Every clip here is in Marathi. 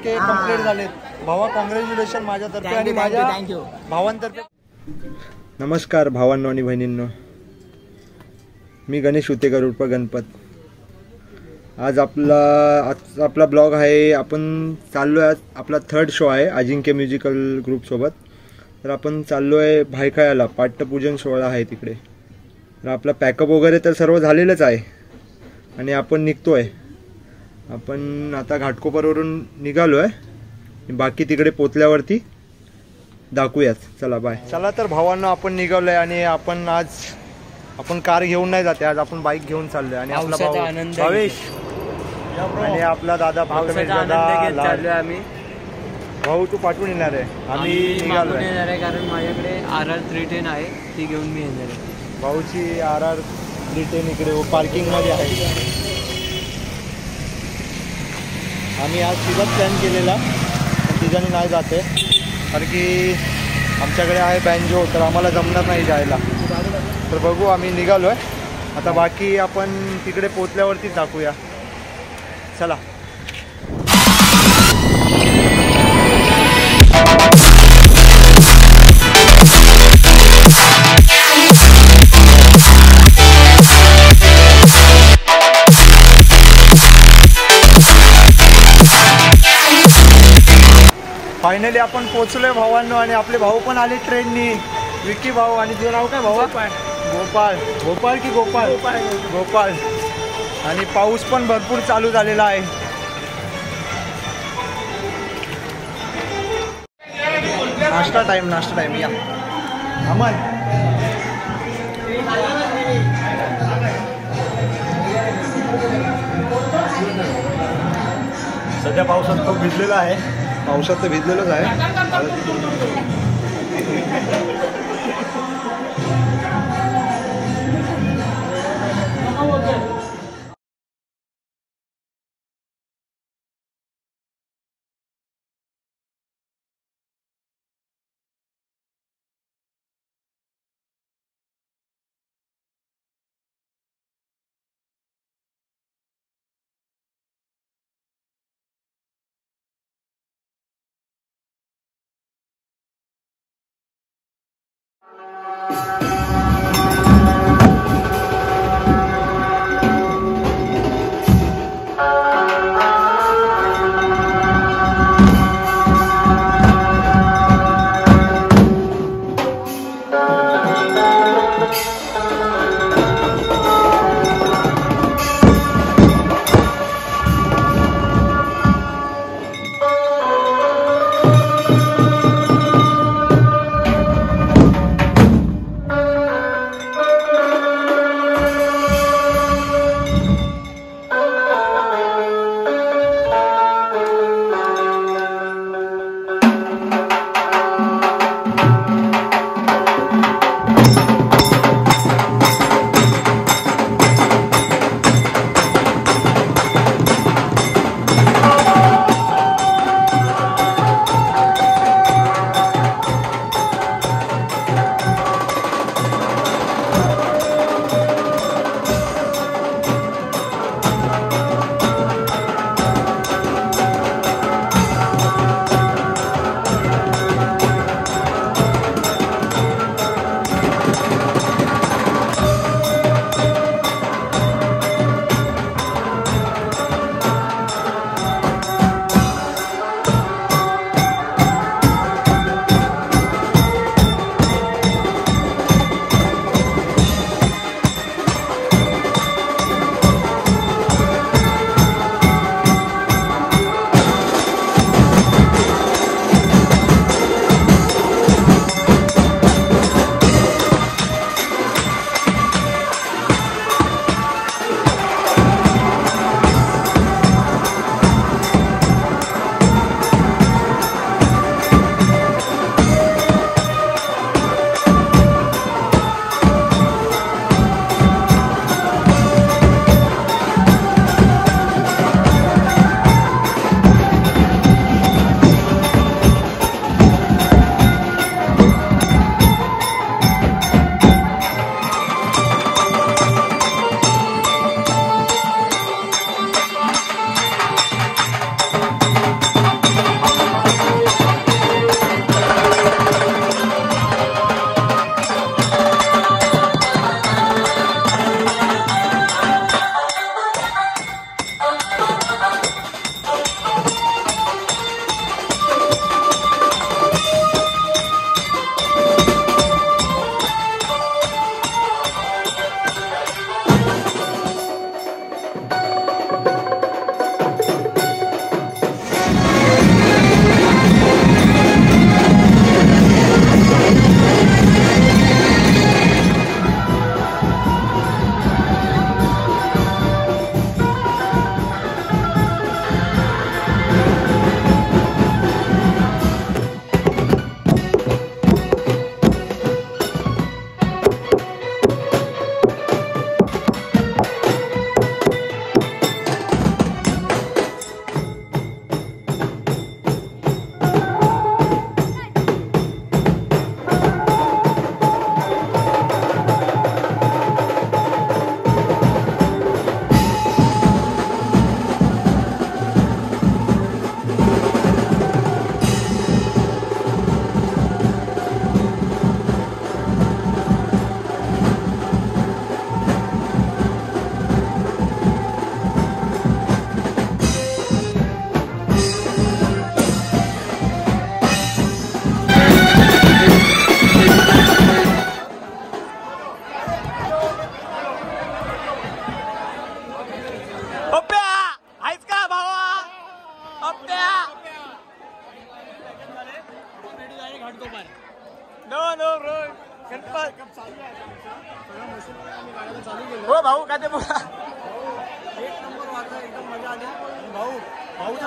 टक्के कंप्लीट झालेत. भावा कॉंग्रॅच्युलेशन माझ्यातर्फे आणि माझ्या थँक्यू भावांतर्फे. नमस्कार भावांनो आणि बहिणींनो. मी गणेश उतेकर उर्फ गणपत. आज आपला आज आपला ब्लॉग आहे आपण चाललो आहे आज आपला थर्ड शो आहे अजिंक्य म्युझिकल ग्रुपसोबत तर आपण चाललो आहे भायखळ्याला पाट्टपूजन सोहळा आहे तिकडे. तर आपला पॅकअप वगैरे तर सर्व झालेलंच आहे. आणि आपण निघतो आहे आपण आता घाटकोपरवरून निघालो आहे बाकी तिकडे पोचल्यावरती दाखवूयात. चला बाय चला तर भावांनो आपण निघालोय आणि आपण आज आपण कार घेऊन नाही जाते आज आपण बाईक घेऊन चाललोय. आणि आपला भाऊ भावेश. आणि आपला दादा दादा आम्ही. भाऊ तू पाठवून येणार आहे. आम्ही येणार आहे कारण माझ्याकडे आर आर थ्री टेन आहे. ती घेऊन मी येणार आहे. भाऊची आर आर टेन इकडे पार्किंगमध्ये आहे. आम्ही आज तिघाच प्लॅन केलेला पण तिघांनी नाही जाते. कारण की आमच्याकडे आहे बँजो तर आम्हाला जमणार नाही जायला. तर बघू आम्ही निघालो आहे आता बाकी आपण तिकडे पोचल्यावरतीच दाखवूया. चला. फायनली आपण पोचलोय भावांनो आणि आपले भाऊ पण आले ट्रेननी विकी भाऊ आणि तुझं नाव काय भाऊ गोपाळ. गोपाळ. की गोपाळ? गोपाळ. आणि पाऊस पण भरपूर चालू झालेला आहे. नाश्ता टाइम नाश्ता टाइम या. अमन. सध्या पावसात खूप भिजलेला आहे. पावसात तर भिजलेलंच आहे.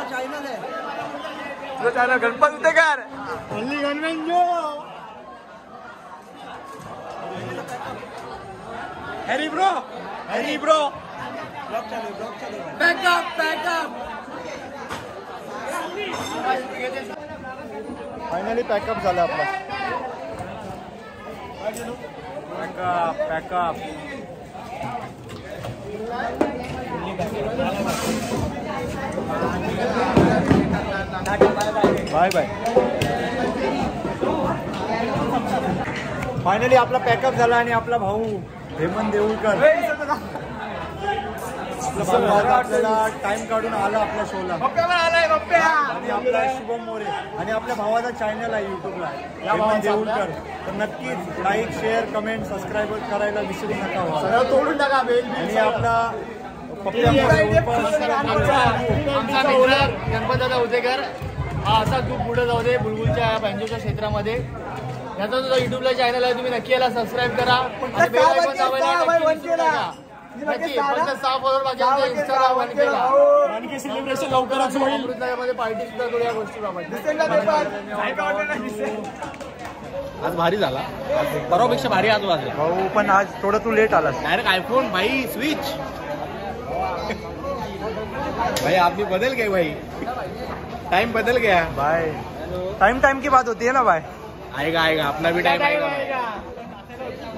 चॅनल आहे तुझं चॅनल गणपत उतेकर हल्ली Ganpat Harry bro Harry bro backup backup finally pack up झालं आपला। Pack up pack up bye bye. Finally आपला पॅकअप झाला आणि आपला भाऊ हेमंत देऊळकर. आपल्याला टाइम काढून आला आपल्या शोला आणि आपला शुभम मोरे. आणि आपल्या भावाचा चॅनल आहे युट्यूबला हेमंत देऊळकर. तर नक्कीच लाईक शेअर कमेंट सबस्क्राईब करायला विसरू नका. तोडून टाका बेल आणि आपला आमचा मित्र गणपतदादा उतेकर हा असा तू पुढे जाऊ दे बुलबुलच्या या बँजोच्या क्षेत्रामध्ये. याचा तुझा युट्यूबला चॅनल आहे तुम्ही नक्की याला सबस्क्राईब करा. आणि bell icon दाबायला नक्की विसरू नका. नक्की फक्त सहा फॉलोअर बाकी आमच्या इंस्टाग्राम आणि केला. आणखी सेलिब्रेशन लवकरच होईल. अमृतनगरमध्ये पार्टी सुद्धा करू या गोष्टी आज भारी झाला. परवापेक्षा भारी आज वाजला. भाऊ पण आज थोडं तू लेट आलास. डायरेक्ट आयफोन भाई स्विच भाई आपने बदल गए भाई। टाइम बदल गया। बाय टाइम टाइम की बात होती है ना बाय आएगा आएगा अपना भी टाइम आएगा।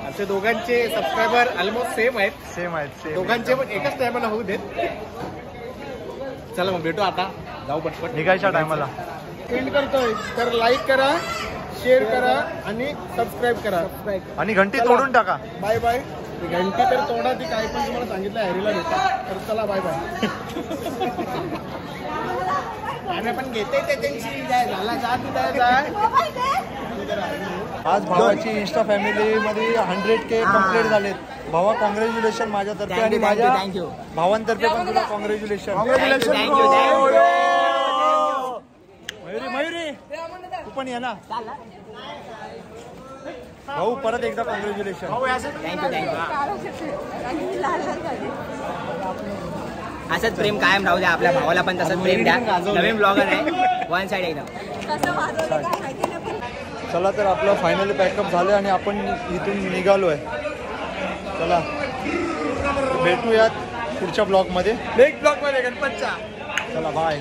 आमचे दोघांचे सबस्क्रायबर ऑलमोस्ट सेम आहेत। सेम आहेत सेम दोघांचे पण एकाच टायमाला होऊ देत। चला मग भेटू आता. जाऊ पटपट. निघायच्या टायमाला एंड करतोय. तर लाईक करा. शेअर करा आणि सबस्क्राईब करा. आणि घंटी तोडून टाका. बाय बाय घंटी तर तोडा ती काय पण तुम्हाला सांगितलं हॅरीला भेटा. तर चला बाय बाय आणि आपण घेते ते त्यांची. झाला जा आज भावाची इंस्टा फॅमिली मध्ये हंड्रेड के कंप्लीट झालेत. भावा कॉंग्रॅच्युलेशन माझ्यातर्फे आणि माझ्या भावांतर्फे पण तुला कॉंग्रॅच्युलेशन पण ये ना. भाऊ परत एकदा कॉंग्रॅच्युलेशन असंच प्रेम कायम राहू द्या आपल्या भावाला पण तसंच प्रेम द्या. नवीन ब्लॉगर आहे. वन साइड एकदम. चला तर आपलं फायनली पॅकअप झालं आणि आपण इथून निघालो आहे चला. भेटूयात पुढच्या ब्लॉगमध्ये नेक्स्ट ब्लॉगमध्ये गणपतच्या चला बाय